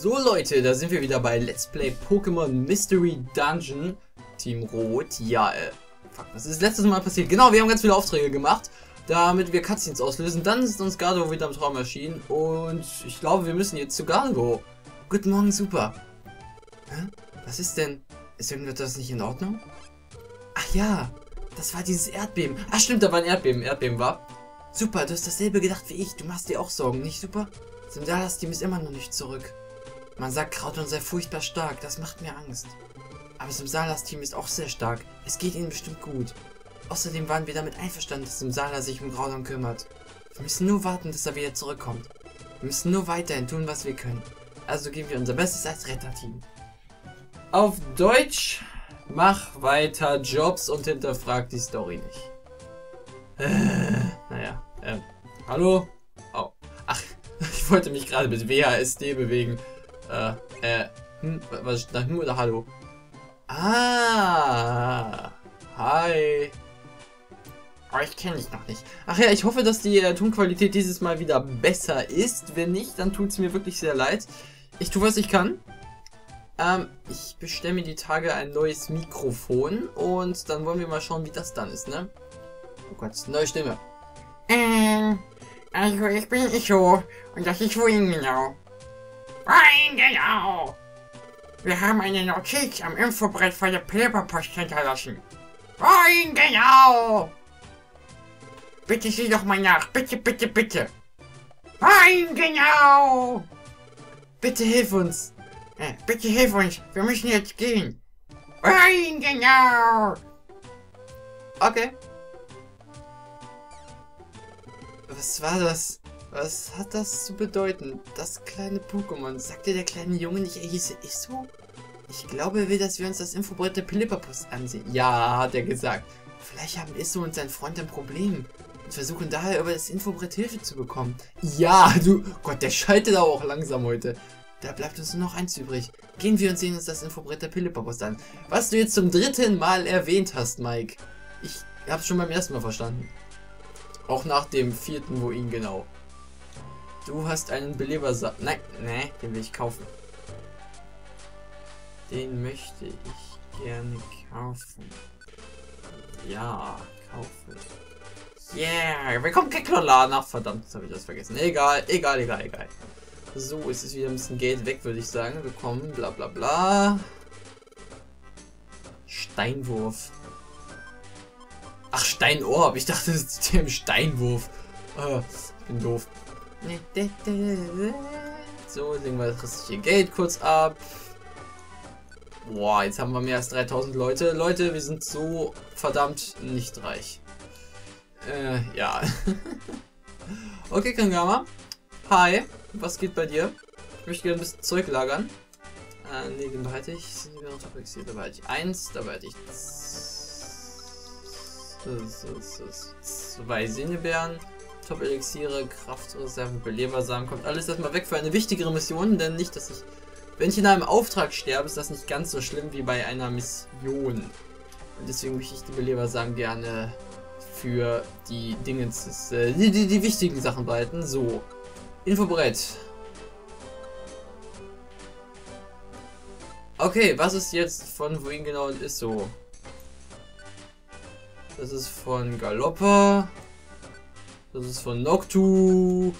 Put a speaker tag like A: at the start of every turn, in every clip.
A: So Leute, da sind wir wieder bei Let's Play Pokémon Mystery Dungeon. Team Rot. Ja, äh, fuck, was ist letztes Mal passiert? Genau, wir haben ganz viele Aufträge gemacht, damit wir Cutscenes auslösen. Dann ist uns Gardo wieder im Traum erschienen und ich glaube, wir müssen jetzt zu Gardo. Guten Morgen, super. Hä? Was ist denn? Ist irgendetwas nicht in Ordnung? Ach ja, das war dieses Erdbeben. Ach stimmt, da war ein Erdbeben. Erdbeben war. Super, du hast dasselbe gedacht wie ich. Du machst dir auch Sorgen, nicht super? Simsalas-Team ist immer noch nicht zurück. Man sagt, Krauton sei furchtbar stark. Das macht mir Angst. Aber Simsalas-Team ist auch sehr stark. Es geht ihnen bestimmt gut. Außerdem waren wir damit einverstanden, dass Simsala sich um Graudon kümmert. Wir müssen nur warten, dass er wieder zurückkommt. Wir müssen nur weiterhin tun, was wir können. Also geben wir unser Bestes als Retterteam. Auf Deutsch, mach weiter Jobs und hinterfrag die Story nicht. Äh, naja, ähm, hallo? Oh, ach, ich wollte mich gerade mit WASD bewegen. Äh, äh, hm, was ist da, hm oder hallo? Ah, hi. Oh, ich kenne dich noch nicht. Ach ja, ich hoffe, dass die äh, Tonqualität dieses Mal wieder besser ist. Wenn nicht, dann tut es mir wirklich sehr leid. Ich tue, was ich kann. Ähm, ich bestelle mir die Tage ein neues Mikrofon und dann wollen wir mal schauen, wie das dann ist, ne? Oh Gott, neue Stimme.
B: Ähm, also ich bin Icho und das ist wohin genau. Wohin genau? Wir haben eine Notiz am Infobrett vor der Pleberpost hinterlassen. Wohin genau? Bitte sieh doch mal nach, bitte, bitte, bitte. Wohin genau?
A: Bitte hilf uns.
B: Äh, bitte hilf uns, wir müssen jetzt gehen. Wohin genau?
A: Okay. Was war das? Was hat das zu bedeuten? Das kleine Pokémon. Sagte der kleine Junge nicht, er hieße Isso? Ich glaube, er will, dass wir uns das Infobrett der Pilipperpost ansehen. Ja, hat er gesagt. Vielleicht haben Isso und sein Freund ein Problem und versuchen daher über das Infobrett Hilfe zu bekommen. Ja, du... Gott, der schaltet aber auch langsam heute. Da bleibt uns nur noch eins übrig. Gehen wir und sehen uns das Infobrett der Pilipperpost an. Was du jetzt zum dritten Mal erwähnt hast, Mike. Ich hab's schon beim ersten Mal verstanden. Auch nach dem vierten, wo ihn genau. Du hast einen Belebersa... Nein, nein, den will ich kaufen. Den möchte ich gerne kaufen. Ja, kaufen. Yeah, wir kommen Keklola nach. Verdammt, jetzt habe ich das vergessen. Egal, egal, egal, egal. So, es ist wieder ein bisschen Geld weg, würde ich sagen. Wir kommen, bla bla bla. Steinwurf. Ach, Steinorohr. Ich dachte, das ist der im Steinwurf. Oh, ich bin doof. So, legen wir das restliche Geld kurz ab. Boah, jetzt haben wir mehr als 3000 Leute. Leute, wir sind so verdammt nicht reich. Äh, ja. okay, Kangama. Hi, was geht bei dir? Ich möchte gerne ein bisschen Zeug lagern. Äh, ne, den behalte ich. Da behalte ich eins, da behalte ich zwei Sinnebeeren, Top-Elixiere, Kraftreserven, Belebersamen. Kommt alles erstmal weg für eine wichtigere Mission, denn nicht, dass ich... Wenn ich in einem Auftrag sterbe, ist das nicht ganz so schlimm wie bei einer Mission. Und deswegen möchte ich die Belebersamen gerne für die Dingens, äh, die, die, die wichtigen Sachen behalten. So, Infobrett. Okay, was ist jetzt von wohin genau ist so? Das ist von Galoppa. Das ist von Noctu.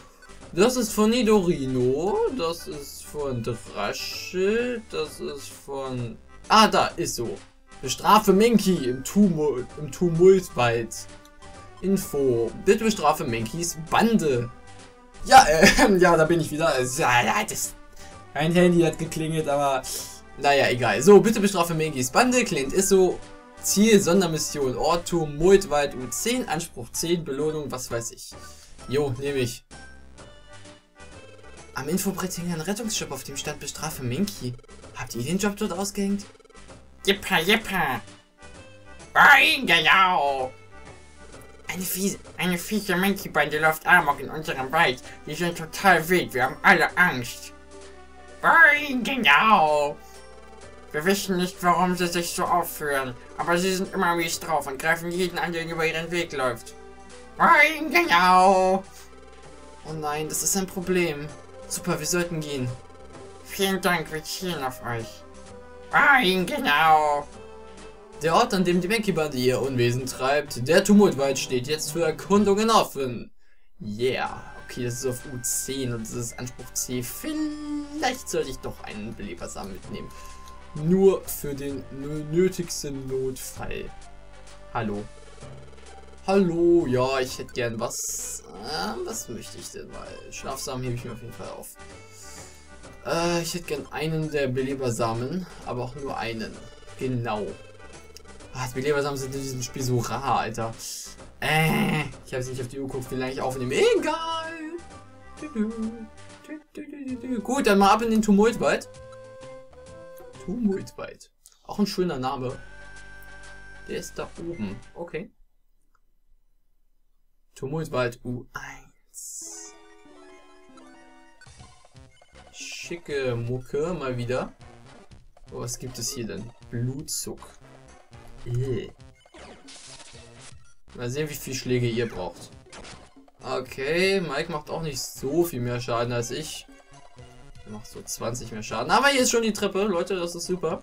A: Das ist von Nidorino. Das ist von Drasche. Das ist von... Ah, da ist so. Bestrafe Menki im, Tumul im Tumultwald. Info. Bitte bestrafe Menkis Bande. Ja, äh, ja, da bin ich wieder. Ja, das, mein Handy hat geklingelt, aber naja, egal. So, bitte bestrafe Menkis Bande. Clint ist so. Ziel, Sondermission, Ort, Multwald, U10, Anspruch 10, Belohnung, was weiß ich. Jo, nehme ich. Am Infobrett hing ein Rettungsjob, auf dem stand Bestrafe Minky. Habt ihr den Job dort ausgehängt?
B: Jippa, jippa. Nein, genau. Eine fiese, eine fiese Minky-Bande läuft Amok in unserem Wald. Die sind total wild, wir haben alle Angst. Nein, genau. Wir wissen nicht, warum sie sich so aufführen, aber sie sind immer mies drauf und greifen jeden an, der über ihren Weg läuft. Nein, genau.
A: Oh nein, das ist ein Problem. Super, wir sollten gehen.
B: vielen Dank, wir zielen auf euch. Nein, genau.
A: Der Ort, an dem die Monkey-Bande ihr Unwesen treibt, der Tumultwald steht jetzt für Erkundungen offen. Yeah. Okay, das ist auf U10 und das ist Anspruch C. Vielleicht sollte ich doch einen Belebersamen mitnehmen. Nur für den nötigsten Notfall. Hallo. Hallo, ja, ich hätte gern was. Äh, was möchte ich denn mal? Schlafsamen hebe ich mir auf jeden Fall auf. Äh, ich hätte gern einen der Belebersamen, aber auch nur einen. Genau. Die Belebersamen sind in diesem Spiel so rar, Alter. Äh, ich habe es nicht auf die Uhr geguckt, wie lange ich aufnehme. Egal. Gut, dann mal ab in den Tumultwald. Tumultwald. Auch ein schöner Name. Der ist da oben. Okay. Tumultwald U1. Schicke Mucke mal wieder. Was gibt es hier denn? Blutzug. Ew. Mal sehen, wie viele Schläge ihr braucht. Okay, Mike macht auch nicht so viel mehr Schaden als ich. Macht so 20 mehr Schaden. Aber hier ist schon die Treppe, Leute, das ist super.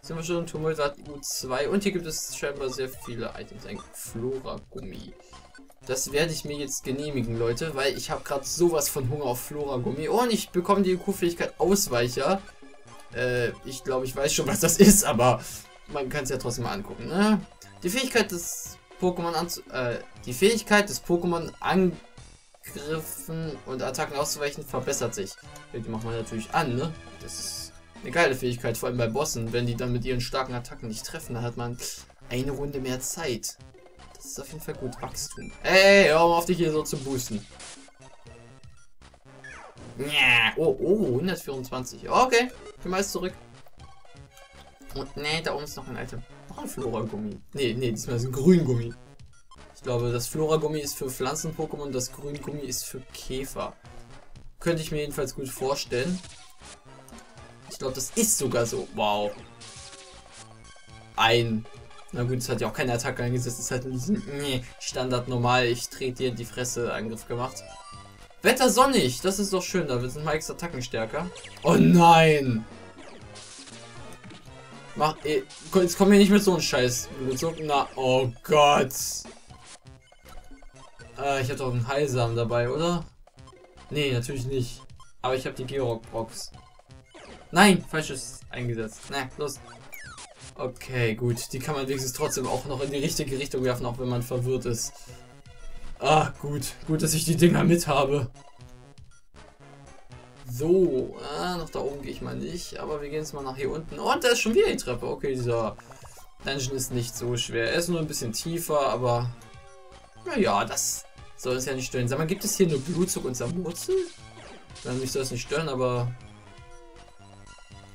A: Sind wir schon im Tumultwald U2. Und hier gibt es scheinbar sehr viele Items. Ein Flora-Gummi. Das werde ich mir jetzt genehmigen, Leute, weil ich habe gerade sowas von Hunger auf Flora-Gummi. Und ich bekomme die Q-Fähigkeit Ausweicher. Äh, ich glaube, ich weiß schon, was das ist, aber man kann es ja trotzdem mal angucken, ne? Die Fähigkeit des Pokémon an äh, die Fähigkeit des Pokémon Angriffen und Attacken auszuweichen verbessert sich. Die macht man natürlich an, ne? Das ist eine geile Fähigkeit, vor allem bei Bossen. Wenn die dann mit ihren starken Attacken nicht treffen, dann hat man eine Runde mehr Zeit. Das ist auf jeden Fall gut Wachstum. Ey, hör mal auf dich hier so zu boosten. Oh, oh, 124. Okay, ich mal zurück. Und nee, da oben ist noch ein Item. Noch ein Flora-Gummi. Nee, nee, diesmal ist ein Grün-Gummi. Ich glaube, das Flora-Gummi ist für Pflanzen-Pokémon, das Grün-Gummi ist für Käfer. Könnte ich mir jedenfalls gut vorstellen. Ich glaube, das ist sogar so. Wow. Ein na gut, es hat ja auch keine Attacke eingesetzt. Es hat diesen nee, Standard normal, ich trete dir die Fresse Angriff gemacht. Wetter sonnig, das ist doch schön, da sind Mikes Attacken stärker. Oh nein! Mach, ey, jetzt komm hier nicht mit so einem Scheiß. Na, oh Gott. Äh, ich habe doch einen Heilsamen dabei, oder? Nee, natürlich nicht. Aber ich habe die Georg-Box. Nein, falsches eingesetzt. Na, los. Okay, gut. Die kann man wenigstens trotzdem auch noch in die richtige Richtung werfen, auch wenn man verwirrt ist. Ah, gut. Gut, dass ich die Dinger mit habe. So, ah, nach da oben gehe ich mal nicht, aber wir gehen jetzt mal nach hier unten. Und da ist schon wieder die Treppe. Okay, dieser Dungeon ist nicht so schwer. Er ist nur ein bisschen tiefer, aber naja, das soll es ja nicht stören. Sag mal, gibt es hier nur Blutzug und Samurzel? Dann mich soll es nicht stören, aber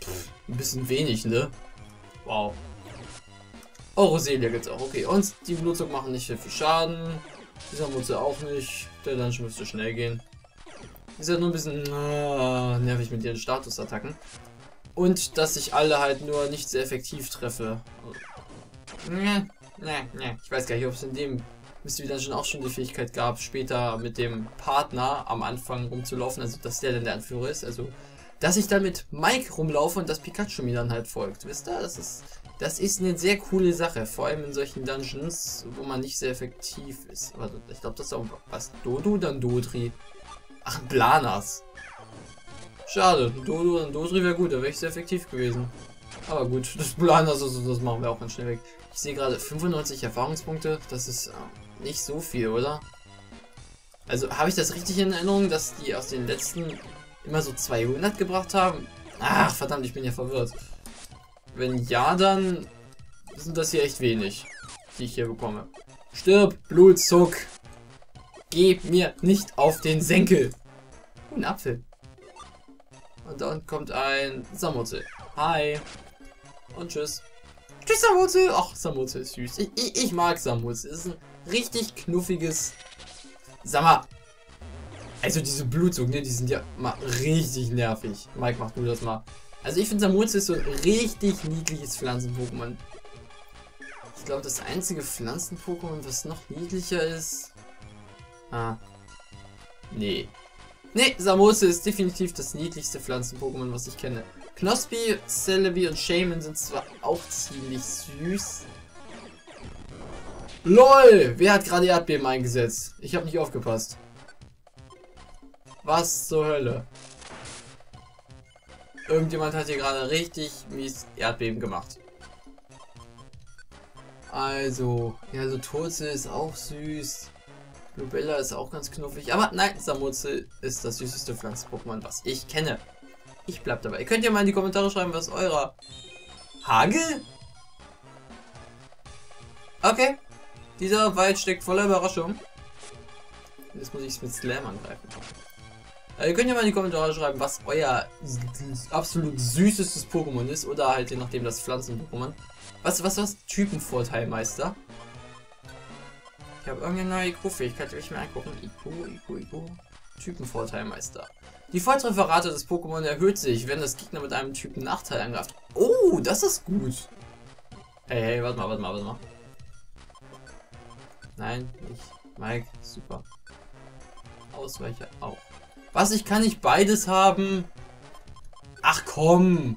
A: pff, ein bisschen wenig, ne? Wow. Oh, Roselia gibt's auch. Okay, und die Blutzug machen nicht viel Schaden. Dieser Mutze auch nicht. Der Dungeon müsste schnell gehen. Ist ja nur ein bisschen uh, nervig mit ihren Statusattacken. Und dass ich alle halt nur nicht sehr effektiv treffe. Ne, ne, ne. Ich weiß gar nicht, ob es in dem Mystery Dungeon auch schon die Fähigkeit gab, später mit dem Partner am Anfang rumzulaufen. Also, dass der dann der Anführer ist. Also, dass ich dann mit Mike rumlaufe und das Pikachu mir dann halt folgt. Wisst ihr? Das ist, das ist eine sehr coole Sache. Vor allem in solchen Dungeons, wo man nicht sehr effektiv ist. Aber ich glaube, das ist auch was. Dodo, dann Dodri. Ach, Blanas. Schade. Dodo, dann Dodri wäre gut. Da wäre ich sehr effektiv gewesen. Aber gut, das Blanas, also das machen wir auch ganz schnell weg. Ich sehe gerade 95 Erfahrungspunkte. Das ist äh, nicht so viel, oder? Also, habe ich das richtig in Erinnerung, dass die aus den letzten immer so 200 gebracht haben? Ach, verdammt, ich bin ja verwirrt. Wenn ja, dann sind das hier echt wenig, die ich hier bekomme. Stirb, Blutzuck. Geh mir nicht auf den Senkel. Ein Apfel. Und dann kommt ein Samurzel. Hi. Und tschüss. Tschüss, Samurzel. Ach, Samurzel ist süß. Ich, ich, ich mag Samurzel. Ist ein richtig knuffiges... Sag mal, also diese Blutzug, ne, die sind ja mal richtig nervig. Mike, mach du das mal. Also ich finde Samurzel ist so ein richtig niedliches Pflanzen-Pokémon. Ich glaube, das einzige Pflanzen-Pokémon, was noch niedlicher ist... Ah. Nee. Ne, Samose ist definitiv das niedlichste Pflanzen-Pokémon, was ich kenne. Knospi, Celebi und Shaman sind zwar auch ziemlich süß. LOL! Wer hat gerade Erdbeben eingesetzt? Ich habe nicht aufgepasst. Was zur Hölle? Irgendjemand hat hier gerade richtig mies Erdbeben gemacht. Also, ja, so Turze ist auch süß. Lubella ist auch ganz knuffig. Aber nein, Samurzel ist das süßeste Pflanzen-Pokémon, was ich kenne. Ich bleib dabei. Ihr könnt ja mal in die Kommentare schreiben, was eurer Hagel? Okay. Dieser Wald steckt voller Überraschung. Jetzt muss ich es mit Slam angreifen. Äh, ihr könnt ja mal in die Kommentare schreiben, was euer absolut süßestes Pokémon ist. Oder halt je nachdem das Pflanzen-Pokémon. Was, was, was? Typenvorteil, Meister. Ich habe irgendeine neue IQ-Fähigkeit, die ich mir angucken. IQ, IQ, IQ. Typenvorteilmeister. Die Volltrefferrate des Pokémon erhöht sich, wenn das Gegner mit einem Typen Nachteil angreift. Oh, das ist gut. Hey, hey, warte mal, warte mal, warte mal. Nein, nicht. Mike, super. Ausweicher auch. Was, ich kann nicht beides haben? Ach komm.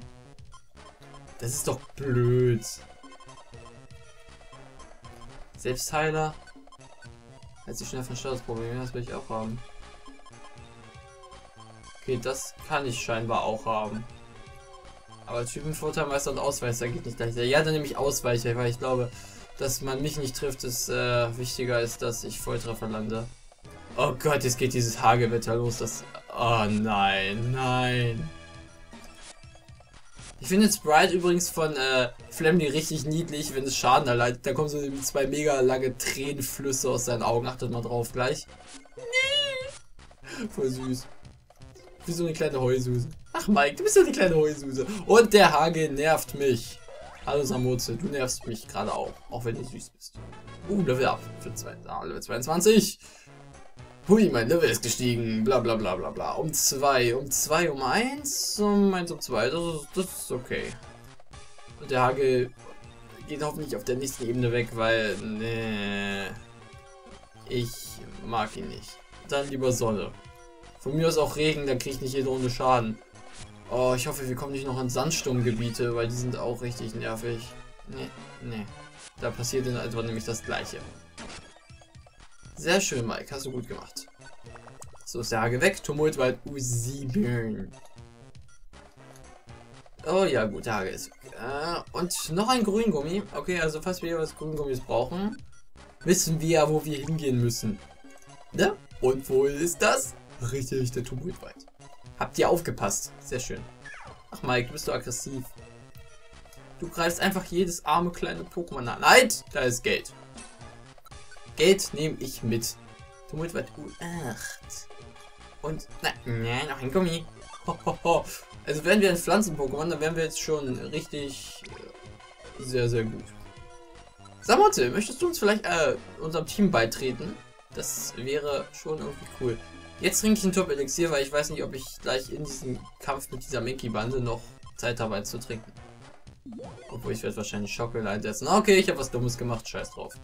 A: Das ist doch blöd. Selbstheiler. Als ich schnell von Statusprobleme, das will ich auch haben. Okay, das kann ich scheinbar auch haben. Aber Typenvorteilmeister und Ausweicher geht nicht gleich. Ja, dann nehme ich Ausweicher, weil ich glaube, dass man mich nicht trifft, ist äh, wichtiger ist, dass ich Volltreffer lande. Oh Gott, jetzt geht dieses Hagelwetter los. Das. Oh nein, nein. Ich finde Sprite übrigens von äh, Flamly richtig niedlich, wenn es Schaden erleidet. Da kommen so zwei mega lange Tränenflüsse aus seinen Augen. Achtet mal drauf gleich. Voll süß. Wie so eine kleine Heususe. Ach Mike, du bist ja eine kleine Heususe. Und der Hagel nervt mich. Hallo Samurze, du nervst mich gerade auch. Auch wenn du süß bist. Uh, Level up. Für zwei, ah, Level 22. Hui, mein Level ist gestiegen, bla bla bla bla bla. Um 2, um 2, um 1, um 1, um 2. Das das ist okay. Und der Hagel geht hoffentlich auf der nächsten Ebene weg, weil, nee, ich mag ihn nicht. Dann lieber Sonne. Von mir aus auch Regen, dann kriege ich nicht jede Runde Schaden. Oh, ich hoffe, wir kommen nicht noch in Sandsturmgebiete, weil die sind auch richtig nervig. Nee, nee. Da passiert in etwa nämlich das gleiche. Sehr schön, Mike. Hast du gut gemacht. So Hage weg. Tumultwald U7. Oh ja, gut, Hage ist. Äh, und noch ein Grüngummi. Okay, also falls wir was Grüngummis brauchen, wissen wir, wo wir hingehen müssen. Ne? Und wo ist das? Richtig, der Tumultwald. Habt ihr aufgepasst? Sehr schön. Ach Mike, du bist so aggressiv. Du greifst einfach jedes arme kleine Pokémon an. Nein, da ist Geld. Geld nehme ich mit. Tumultwald U8. Und, na, na, noch ein Gummi. Ho, Also wären wir ein Pflanzen-Pokémon, dann wären wir jetzt schon richtig äh, sehr, sehr gut. Samote, möchtest du uns vielleicht äh, unserem Team beitreten? Das wäre schon irgendwie cool. Jetzt trinke ich ein Top-Elixier, weil ich weiß nicht, ob ich gleich in diesem Kampf mit dieser Minky-Bande noch Zeit habe, zu trinken. Obwohl ich werde wahrscheinlich Schockel einsetzen. Okay, ich habe was Dummes gemacht, scheiß drauf.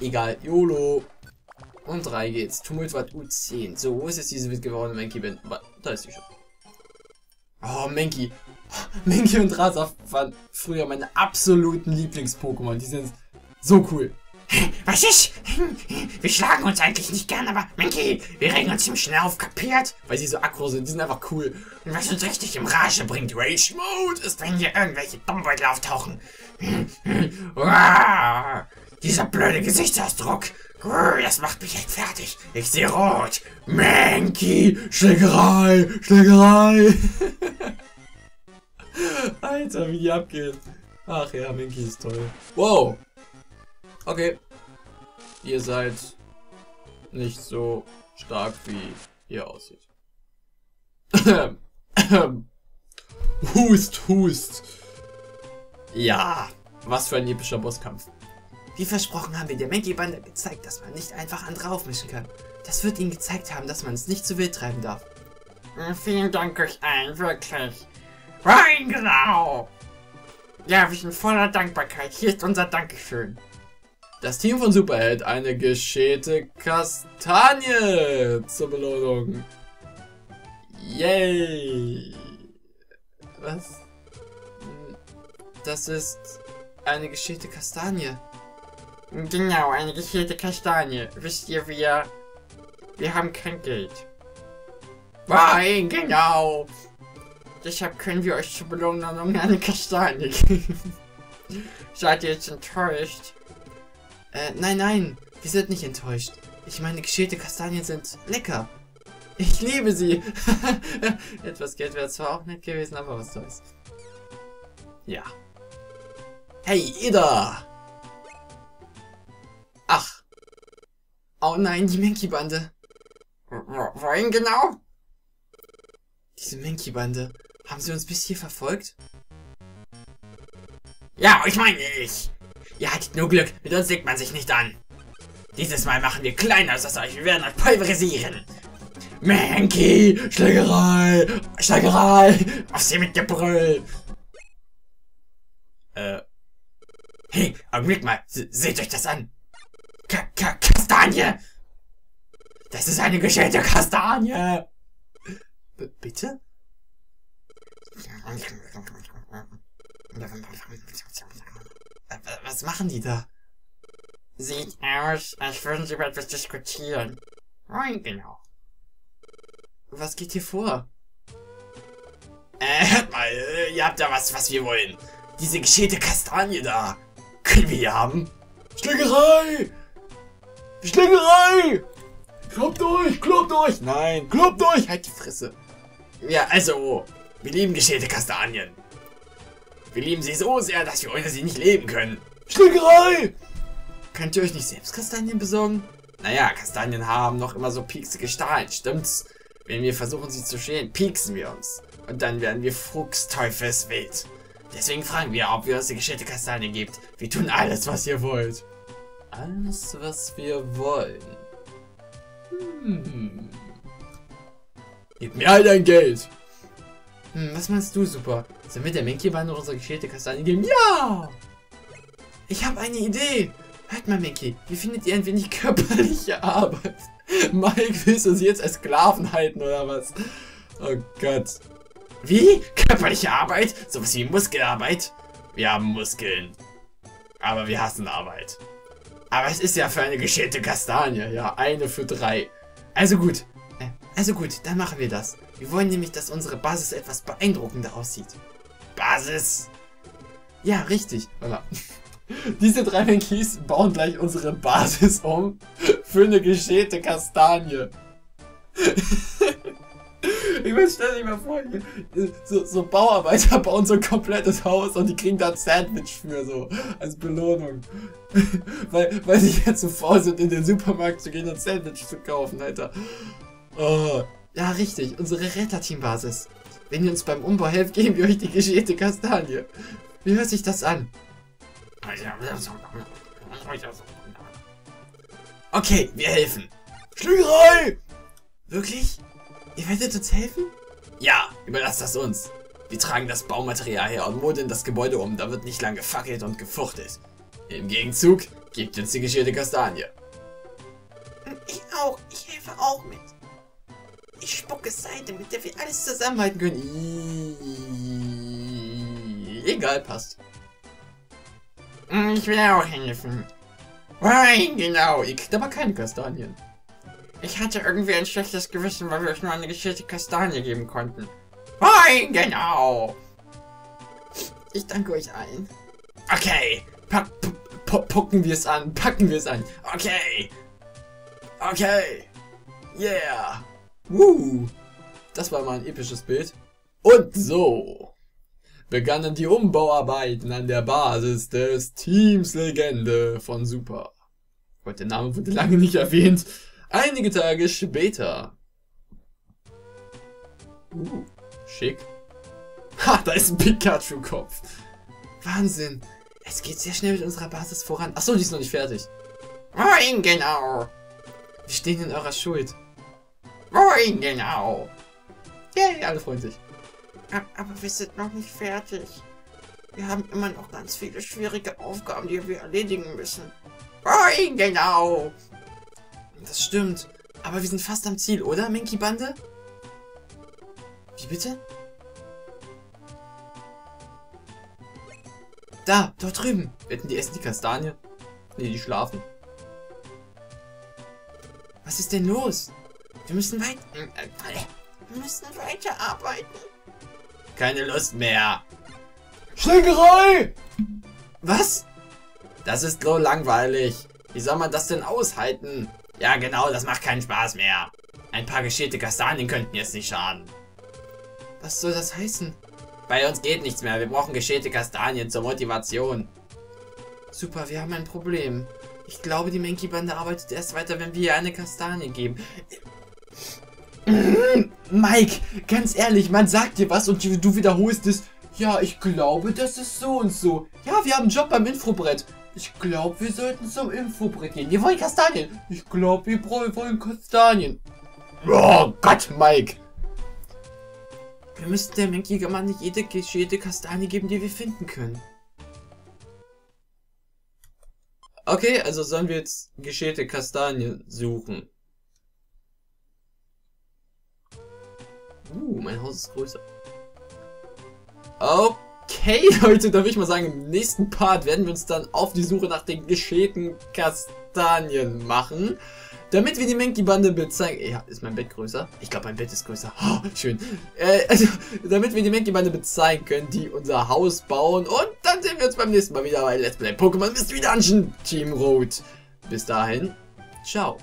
A: Egal, YOLO. Und 3 geht's. Tumultwart U10. So, wo ist jetzt diese gewordene Menki? Da ist sie schon. Oh, Menki. Menki und Rasa waren früher meine absoluten Lieblings-Pokémon. Die sind so cool.
B: Was ist? Wir schlagen uns eigentlich nicht gern, aber Menki, wir regen uns ziemlich schnell auf, kapiert?
A: Weil sie so aggro sind, die sind einfach cool.
B: Und was uns richtig im Rage bringt, Rage Mode, ist, wenn hier irgendwelche Dummbeutel auftauchen. Dieser blöde Gesichtsausdruck. Das macht mich echt fertig. Ich sehe rot. Menki.
A: Schlägerei. Schlägerei. Alter, wie die abgeht. Ach ja, Menki ist toll. Wow. Okay. Ihr seid nicht so stark, wie ihr aussieht. hust, hust. Ja, was für ein epischer Bosskampf.
B: Wie versprochen haben wir der Maggie-Bande gezeigt, dass man nicht einfach andere aufmischen kann. Das wird ihnen gezeigt haben, dass man es nicht zu wild treiben darf. Äh, vielen Dank euch allen, wirklich. Rein genau! Ja, wir sind voller Dankbarkeit. Hier ist unser Dankeschön.
A: Das Team von Super erhält eine geschälte Kastanie zur Belohnung. Yay! Was? Das ist eine geschälte Kastanie.
B: Genau, eine geschälte Kastanie. Wisst ihr, wir... Wir haben kein Geld. Nein, genau. Deshalb können wir euch zur Belohnung eine Kastanie geben. Seid ihr jetzt enttäuscht?
A: Äh, nein, nein. Wir sind nicht enttäuscht. Ich meine, geschälte Kastanien sind lecker. Ich liebe sie. Etwas Geld wäre zwar auch nett gewesen, aber was soll's. Ja. Hey, Ida! Ach. Oh nein, die Menki-Bande.
B: Wohin genau?
A: Diese Menki-Bande. Haben sie uns bis hier verfolgt?
B: Ja, ich meine ich. Ihr hattet nur Glück, mit uns legt man sich nicht an. Dieses Mal machen wir kleiner als euch, wir werden euch pulverisieren. Menki, Schlägerei, Schlägerei, auf sie mit Gebrüll.
A: Äh.
B: Hey, Augenblick mal, Se seht euch das an. K K Kastanie. Das ist eine geschälte Kastanie.
A: B bitte? Was machen die da?
B: Sieht aus, als würden sie über etwas diskutieren. Nein, genau.
A: Was geht hier vor?
B: Äh, hört mal, äh, ihr habt da was, was wir wollen. Diese geschälte Kastanie da. Können wir die haben?
A: Schlägerei! Schlägerei! Kloppt euch, kloppt euch! Nein, kloppt euch! Halt die Fresse!
B: Ja, also, wir lieben geschälte Kastanien. Wir lieben sie so sehr, dass wir ohne sie nicht leben können.
A: Schlägerei! Könnt ihr euch nicht selbst Kastanien besorgen?
B: Naja, Kastanien haben noch immer so pieksige Stahlen, stimmt's? Wenn wir versuchen sie zu schälen, pieksen wir uns. Und dann werden wir fuchsteufelswild. Deswegen fragen wir, ob wir uns die geschälte Kastanie gibt. Wir tun alles, was ihr wollt.
A: Alles, was wir wollen. Hm.
B: Gib mir all dein Geld.
A: Hm, was meinst du, Super? Sollen wir der Menki-Bande unsere geschälte Kastanie geben? Ja! Ich habe eine Idee. Hört mal, Menki, wie findet ihr ein wenig körperliche Arbeit? Mike, willst du sie jetzt als Sklaven halten, oder was? Oh Gott.
B: Wie? Körperliche Arbeit? Sowas wie Muskelarbeit? Wir haben Muskeln. Aber wir hassen Arbeit.
A: Aber es ist ja für eine geschälte Kastanie. Ja, eine für drei. Also gut. Also gut, dann machen wir das. Wir wollen nämlich, dass unsere Basis etwas beeindruckender aussieht.
B: Basis?
A: Ja, richtig. Voilà. Diese drei Menkeys bauen gleich unsere Basis um für eine geschälte Kastanie. ich will stell dir mal vor, so, so, Bauarbeiter bauen so ein komplettes Haus und die kriegen dann Sandwich für so, als Belohnung. weil, weil sie jetzt so faul sind, in den Supermarkt zu gehen und Sandwich zu kaufen, Alter. Oh. Ja, richtig, unsere Retterteam-Basis. Wenn ihr uns beim Umbau helft, geben wir euch die geschälte Kastanie. Wie hört sich das an?
B: Okay, wir helfen.
A: Schlägerei! Wirklich? Ihr werdet uns helfen?
B: Ja, überlasst das uns. Wir tragen das Baumaterial her und modeln das Gebäude um. Da wird nicht lang gefackelt und gefuchtelt. Im Gegenzug gibt uns die geschälte Kastanie.
A: Ich auch. Ich helfe auch mit. Ich spucke Seite, mit der wir alles zusammenhalten können. Egal, passt.
B: Ich will auch helfen.
A: Nein, genau. Ihr kriegt aber keine Kastanien.
B: Ich hatte irgendwie ein schlechtes Gewissen, weil wir euch nur eine geschälte Kastanie geben konnten. Nein, genau.
A: Ich danke euch allen.
B: Okay.
A: Pa pucken wir es an. Packen wir es an.
B: Okay. Okay.
A: Yeah. Woo. Das war mal ein episches Bild. Und so begannen die Umbauarbeiten an der Basis des Teams Legende von Super. Gott, der Name wurde lange nicht erwähnt. Einige Tage später. Uh, schick. Ha, da ist ein Pikachu-Kopf. Wahnsinn. Es geht sehr schnell mit unserer Basis voran. Achso, die ist noch nicht fertig.
B: Wohin genau?
A: Wir stehen in eurer Schuld.
B: Wohin genau?
A: Yay, alle freuen sich.
B: Aber wir sind noch nicht fertig. Wir haben immer noch ganz viele schwierige Aufgaben, die wir erledigen müssen. Boing, genau.
A: Das stimmt. Aber wir sind fast am Ziel, oder, Minky Bande? Wie bitte? Da, dort drüben. Wetten, die essen die Kastanie? Nee, die schlafen. Was ist denn los? Wir müssen weit...
B: Wir müssen weiterarbeiten.
A: Keine Lust mehr.
C: Schlägerei!
A: Was? Das ist so langweilig. Wie soll man das denn aushalten? Ja, genau, das macht keinen Spaß mehr. Ein paar geschälte Kastanien könnten jetzt nicht schaden. Was soll das heißen? Bei uns geht nichts mehr. Wir brauchen geschälte Kastanien zur Motivation. Super, wir haben ein Problem. Ich glaube, die Menki-Bande arbeitet erst weiter, wenn wir ihr eine Kastanie geben. Mike, ganz ehrlich, man sagt dir was und du wiederholst es. Ja, ich glaube, das ist so und so. Ja, wir haben einen Job beim Infobrett. Ich glaube, wir sollten zum Infobrett gehen. Wir wollen Kastanien. Ich glaube, wir wollen Kastanien. Oh Gott, Mike. Wir müssen der nicht jede geschälte Kastanie geben, die wir finden können. Okay, also sollen wir jetzt geschälte Kastanien suchen. Mein Haus ist größer. Okay, Leute, da würde ich mal sagen, im nächsten Part werden wir uns dann auf die Suche nach den geschälten Kastanien machen. Damit wir die Menki-Bande bezeichnen... Ja, ist mein Bett größer? Ich glaube, mein Bett ist größer. Oh, schön. Äh, also, damit wir die Menki-Bande bezeichnen können, die unser Haus bauen. Und dann sehen wir uns beim nächsten Mal wieder bei Let's Play Pokémon Mystery Dungeon Team Rot. Bis dahin, ciao.